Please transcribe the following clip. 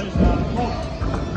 There's not a.